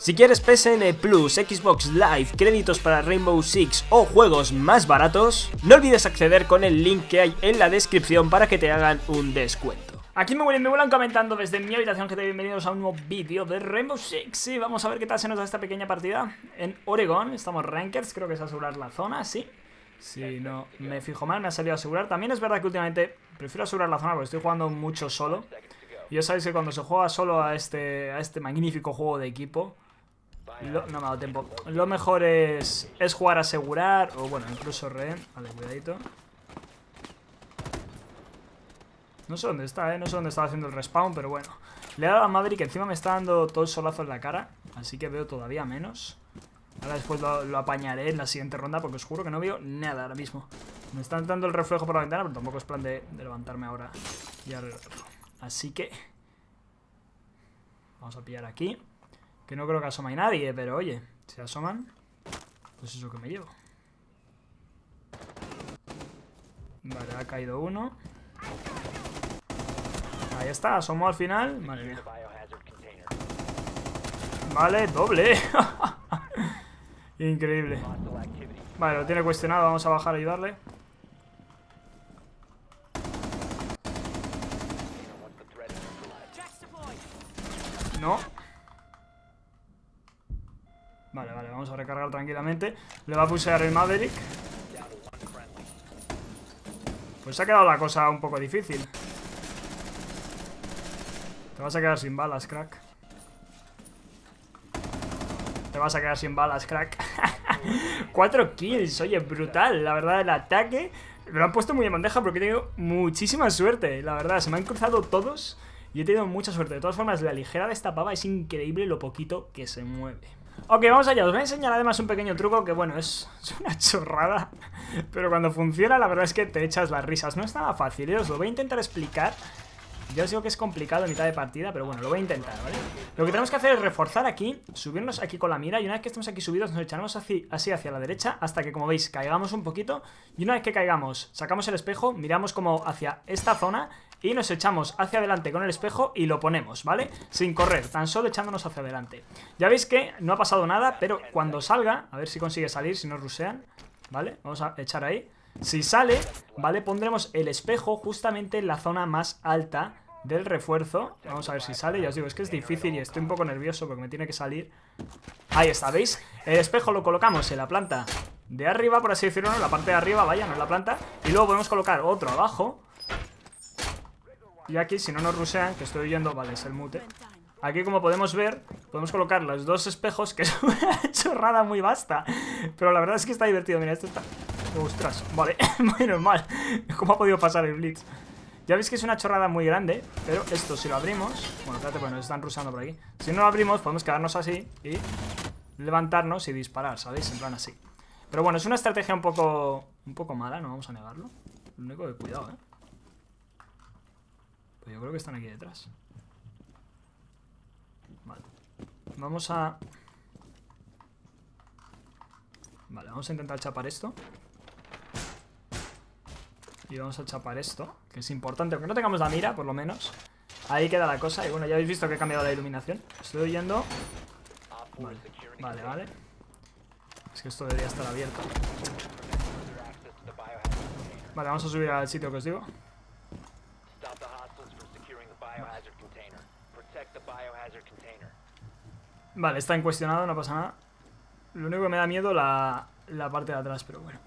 Si quieres PSN Plus, Xbox Live, créditos para Rainbow Six o juegos más baratos, no olvides acceder con el link que hay en la descripción para que te hagan un descuento. Aquí me vuelan, me vuelan comentando desde mi habitación que te bienvenidos a un nuevo vídeo de Rainbow Six. Y vamos a ver qué tal se nos da esta pequeña partida en Oregon, estamos Rankers, creo que es asegurar la zona, sí. Si no me fijo mal, me ha salido a asegurar. También es verdad que últimamente prefiero asegurar la zona porque estoy jugando mucho solo. Y ya sabéis que cuando se juega solo a este, a este magnífico juego de equipo no me ha dado tiempo. Lo mejor es, es jugar a asegurar, o bueno, incluso rehén. Vale, cuidadito. No sé dónde está, ¿eh? No sé dónde estaba haciendo el respawn, pero bueno. Le he dado a que encima me está dando todo el solazo en la cara. Así que veo todavía menos. Ahora después lo, apañaré en la siguiente ronda porque os juro que no veo nada ahora mismo. Me está dando el reflejo por la ventana, pero tampoco es plan de, levantarme ahora y Así que... Vamos a pillar aquí. Que no creo que asoma nadie, pero oye, si asoman, pues eso que me llevo. Vale, ha caído uno. Ahí está, asomó al final. Madre. Vale, doble. Increíble. Vale, lo tiene cuestionado, vamos a bajar a ayudarle. No, Vale, vale, vamos a recargar tranquilamente. Le va a pulsar el Maverick. Pues ha quedado la cosa un poco difícil. Te vas a quedar sin balas, crack. Te vas a quedar sin balas, crack. Cuatro kills, oye, brutal. La verdad, el ataque Me lo han puesto muy en bandeja porque he tenido muchísima suerte. La verdad, se me han cruzado todos Y he tenido mucha suerte. De todas formas, la ligera de esta pava es increíble lo poquito que se mueve Ok, vamos allá. Os voy a enseñar además un pequeño truco que, bueno, es, una chorrada. Pero cuando funciona, la verdad es que te echas las risas. No es nada fácil, ¿eh? Os lo voy a intentar explicar. Ya os digo que es complicado en mitad de partida, pero bueno, lo voy a intentar, ¿vale? Lo que tenemos que hacer es reforzar aquí, subirnos aquí con la mira y una vez que estemos aquí subidos nos echaremos así, así hacia la derecha hasta que, como veis, caigamos un poquito y una vez que caigamos, sacamos el espejo, miramos como hacia esta zona y nos echamos hacia adelante con el espejo y lo ponemos, ¿vale? Sin correr, tan solo echándonos hacia adelante. Ya veis que no ha pasado nada, pero cuando salga, a ver si consigue salir, si no rusean, ¿vale? Vamos a echar ahí. Si sale, ¿vale? Pondremos el espejo justamente en la zona más alta del refuerzo Vamos a ver si sale, ya os digo, es que es difícil y estoy un poco nervioso porque me tiene que salir Ahí está, ¿veis? El espejo lo colocamos en la planta de arriba, por así decirlo, en la parte de arriba, vaya, no en la planta Y luego podemos colocar otro abajo Y aquí, si no nos rusean, que estoy oyendo, vale, es el mute Aquí como podemos ver, podemos colocar los dos espejos Que es una chorrada muy vasta Pero la verdad es que está divertido, mira, esto está... Ostras, vale, muy normal ¿Cómo ha podido pasar el blitz? Ya veis que es una chorrada muy grande, pero esto si lo abrimos... Bueno, espérate, bueno, están rusando por aquí. Si no lo abrimos, podemos quedarnos así y levantarnos y disparar, ¿sabéis? En plan así. Pero bueno, es una estrategia un poco un poco mala, no vamos a negarlo. Lo único que cuidado, ¿eh? Yo creo que están aquí detrás. Vale. Vamos a... Vale, vamos a intentar chapar esto. Y vamos a chapar esto, que es importante, aunque no tengamos la mira, por lo menos. Ahí queda la cosa, y bueno, ya habéis visto que he cambiado la iluminación. Estoy oyendo... Vale, vale, vale. Es que esto debería estar abierto. Vale, vamos a subir al sitio que os digo. Vale, está incuestionado, no pasa nada. Lo único que me da miedo la, la parte de atrás, pero bueno.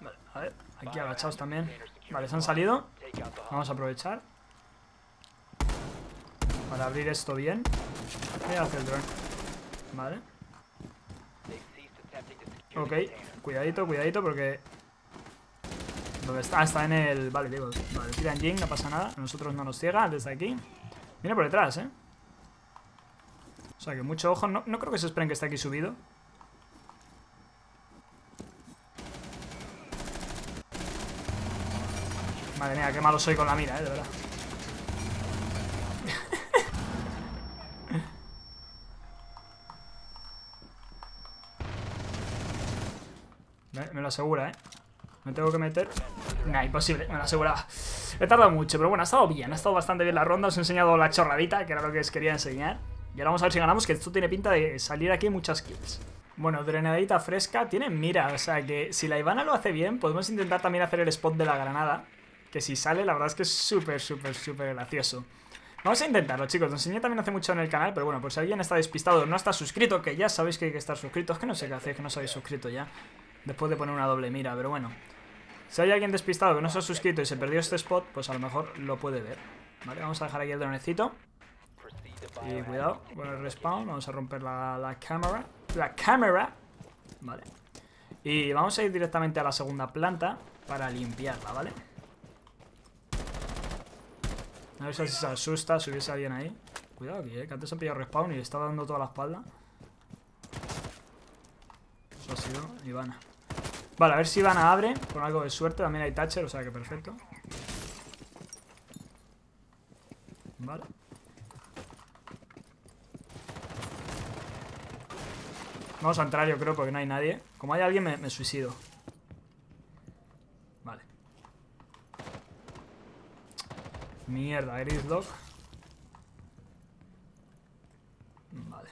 Vale, a ver, aquí agachados también. Vale, se han salido Vamos a aprovechar Para abrir esto bien ¿Qué hace el drone? Vale Ok, cuidadito, cuidadito porque ¿Dónde está? Ah, está en el... Vale, digo, vale, tira en no pasa nada nosotros no nos ciega desde aquí Viene por detrás, ¿eh? O sea que mucho ojo, no, creo que se esperen que esté aquí subido Madre mía, qué malo soy con la mira, eh, de verdad. me lo asegura, ¿eh? Me tengo que meter... Nah, imposible, me lo aseguraba. He tardado mucho, pero bueno, ha estado bien. Ha estado bastante bien la ronda. Os he enseñado la chorradita, que era lo que os quería enseñar. Y ahora vamos a ver si ganamos, que esto tiene pinta de salir aquí muchas kills. Bueno, drenadita fresca, tiene mira, o sea que si la Ivana lo hace bien, podemos intentar también hacer el spot de la granada. Que si sale, la verdad es que es súper, súper, súper gracioso. Vamos a intentarlo, chicos. Lo enseñé también hace mucho en el canal, pero bueno, por si alguien está despistado no está suscrito, que ya sabéis que hay que estar suscrito. Es que no sé qué hacer, que no os suscrito ya. Después de poner una doble mira, pero bueno. Si hay alguien despistado que no se ha suscrito y se perdió este spot, pues a lo mejor lo puede ver. Vale, vamos a dejar aquí el dronecito. Y cuidado con el respawn. Vamos a romper la, la cámara. La cámara. Vale. Y vamos a ir directamente a la segunda planta para limpiarla, ¿vale? A ver si se asusta, si hubiese alguien ahí. Cuidado aquí, eh, que antes ha pillado respawn y le estaba dando toda la espalda. Eso ha sido Ivana. Vale, a ver si Ivana abre con algo de suerte. También hay Thatcher, o sea que perfecto. Vale. Vamos a entrar yo creo porque no hay nadie. Como hay alguien me, suicido. Vale. Mierda, Grislock. Vale.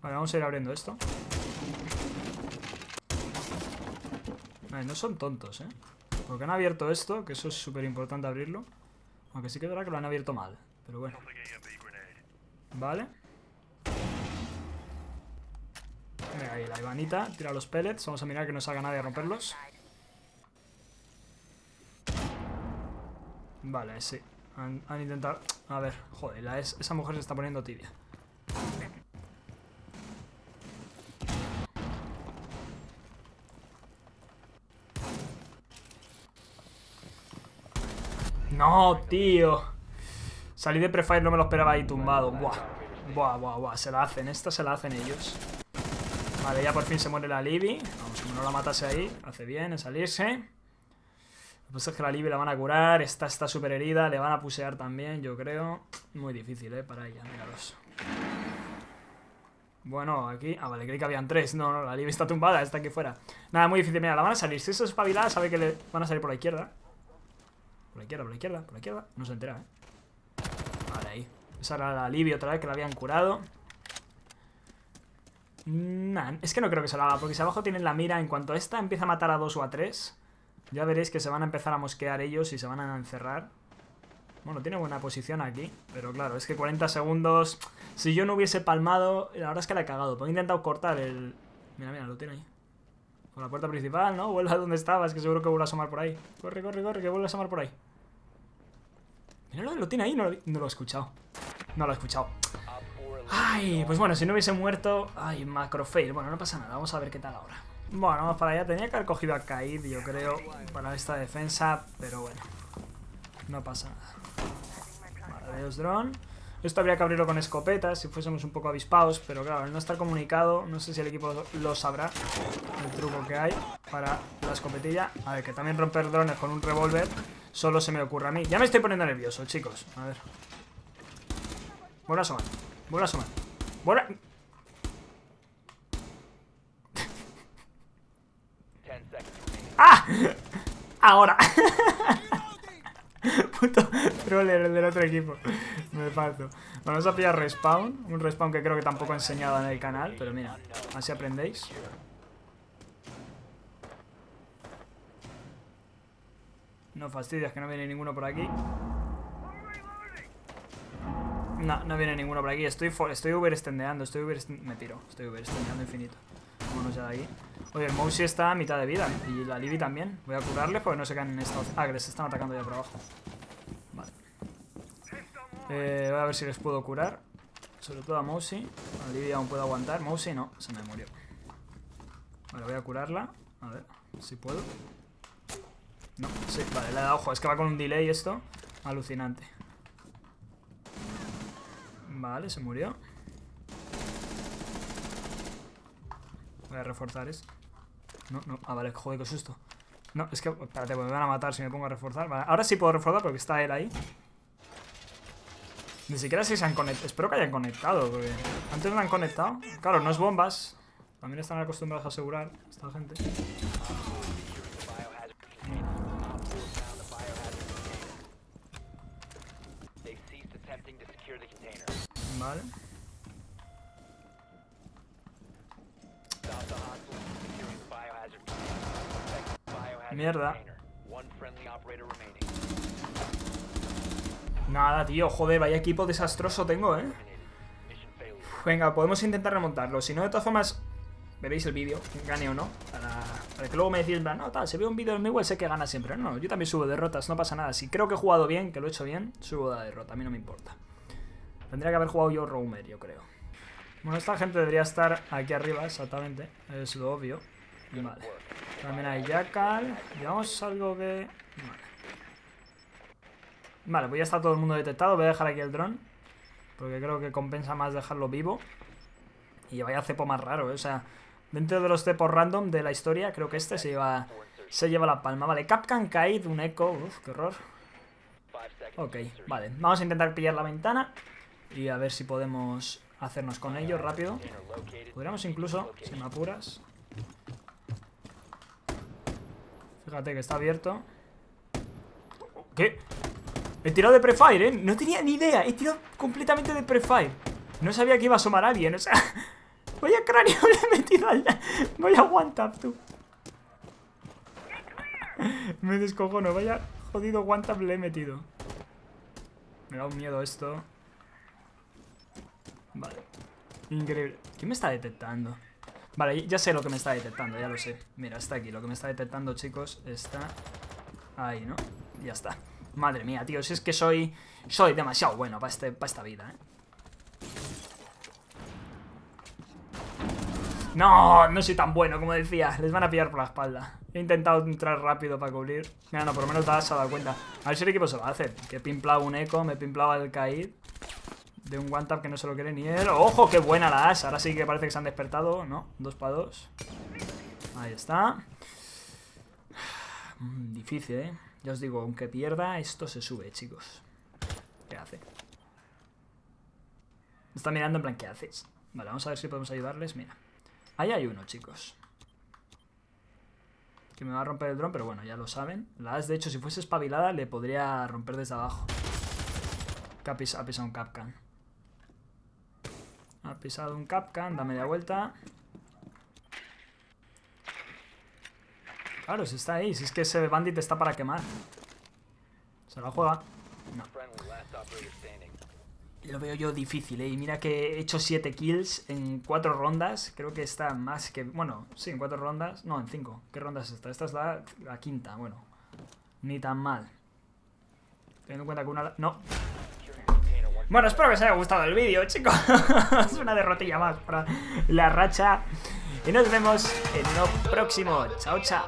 Vale, vamos a ir abriendo esto. Vale, no son tontos, ¿eh? Porque han abierto esto, que eso es súper importante abrirlo. Aunque sí que es verdad que lo han abierto mal. Pero bueno. Vale. Venga, ahí la Ivanita. Tira los pellets. Vamos a mirar que no salga nadie a romperlos. Vale, sí. Han, intentado... A ver, joder, esa mujer se está poniendo tibia. No, tío. Salí de prefire, no me lo esperaba ahí tumbado. Buah. Buah, buah, buah. Se la hacen. Esta se la hacen ellos. Vale, ya por fin se muere la Libby. Vamos, como no la matase ahí. Hace bien en salirse. Pasa es que la Libby la van a curar. Esta está súper herida. Le van a pusear también, yo creo. Muy difícil, ¿eh? Para ella. Míralos. Bueno, aquí... Ah, vale, creí que habían tres. No, no, la Libby está tumbada. Está aquí fuera. Nada, muy difícil. Mira, la van a salir. Si es espabilada, sabe que le van a salir por la izquierda. Por la izquierda, por la izquierda, por la izquierda. No se entera, ¿eh? Vale, ahí. Esa era la Libby otra vez que la habían curado. Nah, es que no creo que se la haga, porque si abajo tienen la mira, en cuanto esta empieza a matar a dos o a tres, ya veréis que se van a empezar a mosquear ellos y se van a encerrar. Bueno, tiene buena posición aquí, pero claro, es que 40 segundos... Si yo no hubiese palmado, la verdad es que la he cagado. Pues he intentado cortar el... Mira, mira, lo tiene ahí. Por la puerta principal, ¿no? Vuelve a donde estabas, que seguro que vuelve a asomar por ahí. Corre, corre, corre, que vuelve a asomar por ahí. Mira, lo tiene ahí, no, no lo he escuchado. No lo he escuchado. Ay, pues bueno, si no hubiese muerto... Ay, macro fail. Bueno, no pasa nada, vamos a ver qué tal ahora. Bueno, vamos para allá. Tenía que haber cogido a Kaid, yo creo, para esta defensa, pero bueno. No pasa nada. Vale, drone. Esto habría que abrirlo con escopetas si fuésemos un poco avispados, pero claro, al no estar comunicado, no sé si el equipo lo sabrá, el truco que hay para la escopetilla. A ver, que también romper drones con un revólver solo se me ocurre a mí. Ya me estoy poniendo nervioso, chicos. A ver. Vuelve a asomar. ¡Ah! Ahora. Puto troller el del otro equipo. Me falto. Vamos a pillar respawn. Un respawn que creo que tampoco he enseñado en el canal. Pero mira, así aprendéis. No fastidias que no viene ninguno por aquí. No, no viene ninguno por aquí. Estoy, estoy overextendeando, estoy Me tiro, estoy overextendeando infinito. Vámonos ya de aquí. Oye, el Mousy está a mitad de vida. Y la Libby también. Voy a curarle porque no se caen en esta... Ah, que les están atacando ya por abajo. Vale. Eh, voy a ver si les puedo curar. Sobre todo a Mousy. A Libby aún puedo aguantar. Mousy no, se me murió. Vale, voy a curarla. A ver, si puedo. No, sí, vale, le he dado ojo. Es que va con un delay esto. Alucinante. Vale, se murió. Voy a reforzar esto. No, no. Ah, vale, joder, qué susto. No, es que, espérate, me van a matar si me pongo a reforzar. Vale, ahora sí puedo reforzar porque está él ahí. Ni siquiera si se han conectado. Espero que hayan conectado, porque antes no han conectado. Claro, no es bombas. También están acostumbrados a asegurar esta gente. Biohazard Mierda. Nada, tío, joder, vaya equipo desastroso tengo, ¿eh? Venga, podemos intentar remontarlo. Si no, de todas formas, veréis el vídeo, gane o no. Para, para que luego me decís, no, tal, se ve un vídeo del igual sé que gana siempre. No, yo también subo derrotas, no pasa nada. Si creo que he jugado bien, que lo he hecho bien, subo la derrota, a mí no me importa. Tendría que haber jugado yo Roamer, yo creo. Bueno, esta gente debería estar aquí arriba, exactamente. Es lo obvio. Vale. También hay Jackal. Llevamos algo que... Vale. Vale, pues ya está todo el mundo detectado. Voy a dejar aquí el dron. Porque creo que compensa más dejarlo vivo. Y vaya cepo más raro, ¿eh? O sea, dentro de los cepos random de la historia, creo que este se lleva, se lleva la palma. Vale, Capcan Kaid, un eco. Uf, qué horror. Ok, vale. Vamos a intentar pillar la ventana. Y a ver si podemos hacernos con ello rápido. Podríamos incluso, si me apuras. Fíjate que está abierto. ¿Qué? He tirado de prefire, ¿eh? No tenía ni idea. He tirado completamente de prefire. No sabía que iba a asomar alguien, o sea... Vaya cráneo le he metido al... Vaya one tap, tú. Me descojono, vaya jodido one tap le he metido. Me da un miedo esto. Vale. Increíble. ¿Quién me está detectando? Vale, ya sé lo que me está detectando, ya lo sé. Mira, está aquí. Lo que me está detectando, chicos, está ahí, ¿no? Ya está. Madre mía, tío, si es que soy soy demasiado bueno para este, para esta vida, ¿eh? No, no soy tan bueno como decía. Les van a pillar por la espalda. He intentado entrar rápido para cubrir. Mira, no, por lo menos Daz se ha dado cuenta. A ver si el equipo se lo hace. Que he pimplado un eco, me he pimplado el Kaid. De un one tap que no se lo quiere ni él. ¡Ojo, qué buena la Ash! Ahora sí que parece que se han despertado, ¿no? Dos para dos. Ahí está. Mm, Difícil, ¿eh? Ya os digo, aunque pierda, esto se sube, chicos. ¿Qué hace? Está mirando en plan, ¿qué haces? Vale, vamos a ver si podemos ayudarles. Mira. Ahí hay uno, chicos. Que me va a romper el dron, pero bueno, ya lo saben. La Ash, de hecho, si fuese espabilada, le podría romper desde abajo. Ha pisado un Capcan. Ha pisado un Capcan, da media vuelta. Claro, si está ahí, si es que ese bandit está para quemar. Se la juega. No. Lo veo yo difícil, ¿eh? Y mira que he hecho 7 kills en 4 rondas. Creo que está más que... Bueno, sí, en 4 rondas. No, en 5. ¿Qué ronda es esta? Esta es la, la quinta, bueno. Ni tan mal. Teniendo en cuenta que una... No. Bueno, espero que os haya gustado el vídeo, chicos. es una derrotilla más para la racha. Y nos vemos en lo próximo. Chao, chao.